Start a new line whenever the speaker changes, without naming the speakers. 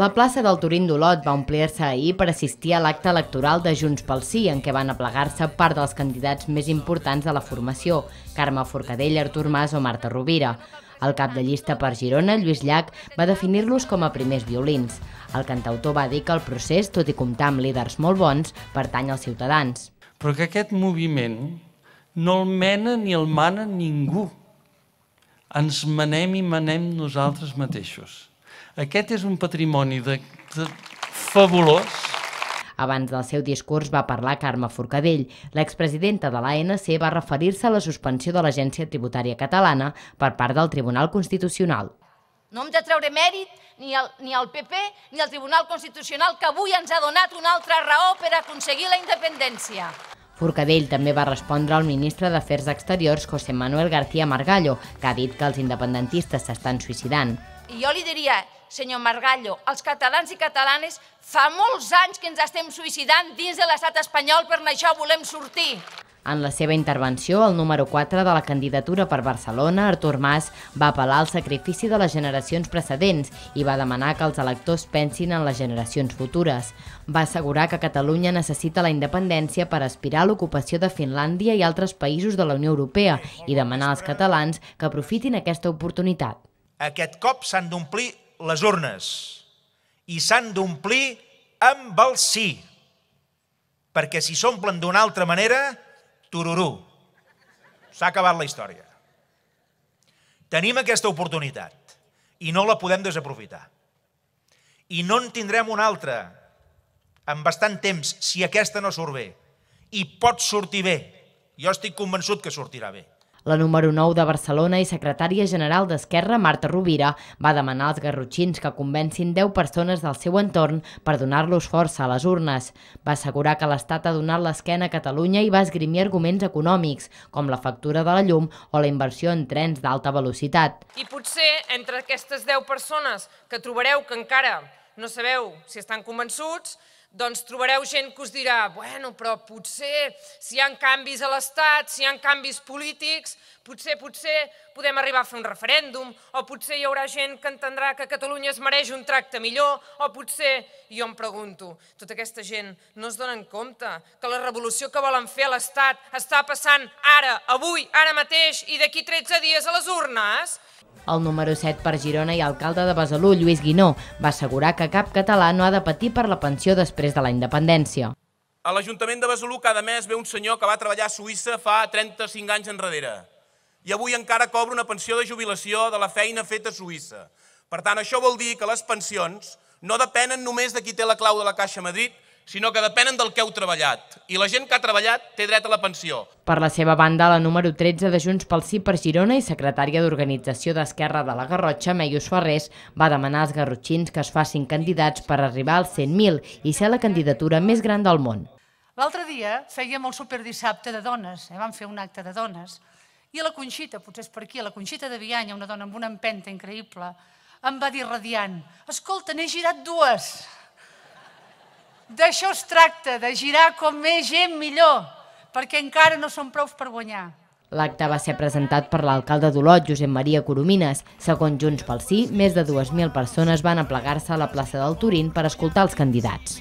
La plaça del Turín d'Olot va omplir-se ahir per assistir a l'acte electoral de Junts pel Sí, en què van aplegar-se part dels candidats més importants de la formació, Carme Forcadell, Artur Mas o Marta Rovira. El cap de llista per Girona, Lluís Llach, va definir-los com a primers violins. El cantautor va dir que el procés, tot i comptar amb líders molt bons, pertany als ciutadans.
Però que aquest moviment no el mena ni el mana ningú. Ens manem i manem nosaltres mateixos. Aquest és un patrimoni de, de fabulós.
Abans del seu discurs va parlar Carme Forcadell. L'expresidenta de l'ANC va referir-se a la suspensió de l'Agència Tributària Catalana per part del Tribunal Constitucional.
No hem de treure mèrit ni al, ni al PP ni al Tribunal Constitucional que avui ens ha donat una altra raó per aconseguir la independència.
Forcadell també va respondre al ministre d'Afers Exteriors, José Manuel García Margallo, que ha dit que els independentistes s'estan suïcidant.
I jo li diria, senyor Margallo, els catalans i catalanes fa molts anys que ens estem suïcidant dins de l'estat espanyol, per això volem sortir.
En la seva intervenció, el número 4 de la candidatura per Barcelona, Artur Mas, va apel·lar al sacrifici de les generacions precedents i va demanar que els electors pensin en les generacions futures. Va assegurar que Catalunya necessita la independència per aspirar a l'ocupació de Finlàndia i altres països de la Unió Europea i demanar als catalans que aprofitin aquesta oportunitat.
Aquest cop s'han d'omplir les urnes i s'han d'omplir amb el sí, perquè si s'omplen d'una altra manera, tururú. S'ha acabat la història. Tenim aquesta oportunitat i no la podem desaprofitar. I no en tindrem una altra en bastant temps si aquesta no surt bé. I pot sortir bé. Jo estic convençut que sortirà bé.
La número 9 de Barcelona i secretària general d'Esquerra, Marta Rovira, va demanar als garrotxins que convencin 10 persones del seu entorn per donar-los força a les urnes. Va assegurar que l'Estat ha donat l'esquena a Catalunya i va esgrimir arguments econòmics, com la factura de la llum o la inversió en trens d'alta velocitat.
I potser entre aquestes 10 persones que trobareu que encara no sabeu si estan convençuts, doncs trobareu gent que us dirà bueno, però potser si hi ha canvis a l'Estat, si hi ha canvis polítics, potser, potser podem arribar a fer un referèndum, o potser hi haurà gent que entendrà que Catalunya es mereix un tracte millor, o potser, jo em pregunto, tota aquesta gent no es donen compte que la revolució que volen fer a l'Estat està passant ara, avui, ara mateix i d'aquí 13 dies a les urnes?
El número 7 per Girona i alcalde de Besalú, Lluís Guinó, va assegurar que cap català no ha de patir per la pensió després de la independència.
A l'Ajuntament de Besalú cada mes ve un senyor que va treballar a Suïssa fa 35 anys enrere i avui encara cobra una pensió de jubilació de la feina feta a Suïssa. Per tant, això vol dir que les pensions no depenen només de qui té la clau de la Caixa Madrid, sinó que depenen del que heu treballat. I la gent que ha treballat té dret a la pensió.
Per la seva banda, la número 13 de Junts pel Sí per Girona i secretària d'Organització d'Esquerra de la Garrotxa, Meius Ferrés, va demanar als garrotxins que es facin candidats per arribar als 100.000 i ser la candidatura més gran del món.
L'altre dia fèiem el superdissabte de dones, eh? vam fer un acte de dones, i a la Conxita, potser és per aquí, a la Conxita de Vianya, una dona amb una empenta increïble, em va dir radiant, escolta, n'he girat dues. D'això es tracta, de girar com més gent millor, perquè encara no són prous per guanyar.
L'acte va ser presentat per l'alcalde d'Olot, Josep Maria Coromines. Segons Junts pel Sí, més de 2.000 persones van aplegar-se a la plaça del Turín per escoltar els candidats.